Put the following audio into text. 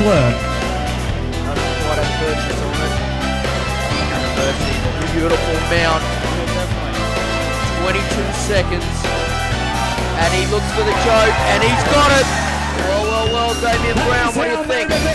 learned. Doesn't purchase on it. Anniversary, beautiful mount. 22 seconds. And he looks for the choke, and he's got it. Well, well, well, Damien Brown, what do you think?